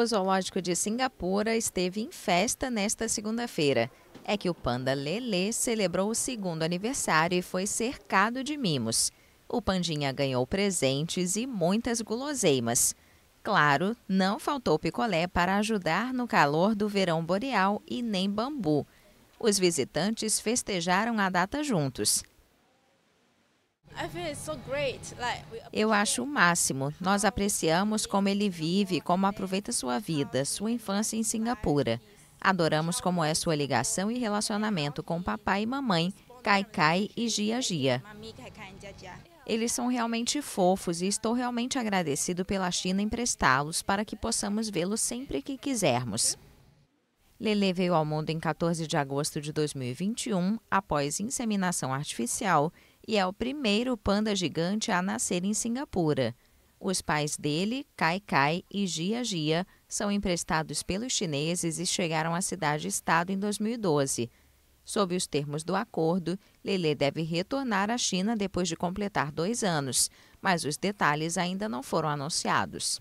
O zoológico de Singapura esteve em festa nesta segunda-feira. É que o panda Lelê celebrou o segundo aniversário e foi cercado de mimos. O pandinha ganhou presentes e muitas guloseimas. Claro, não faltou picolé para ajudar no calor do verão boreal e nem bambu. Os visitantes festejaram a data juntos. Eu acho o máximo. Nós apreciamos como ele vive, como aproveita sua vida, sua infância em Singapura. Adoramos como é sua ligação e relacionamento com papai e mamãe, Kai Kai e Gia Gia. Eles são realmente fofos e estou realmente agradecido pela China emprestá-los para que possamos vê-los sempre que quisermos. Lele veio ao mundo em 14 de agosto de 2021, após inseminação artificial, e é o primeiro panda gigante a nascer em Singapura. Os pais dele, Kai Kai e Gia Gia, são emprestados pelos chineses e chegaram à cidade-estado em 2012. Sob os termos do acordo, Lele deve retornar à China depois de completar dois anos, mas os detalhes ainda não foram anunciados.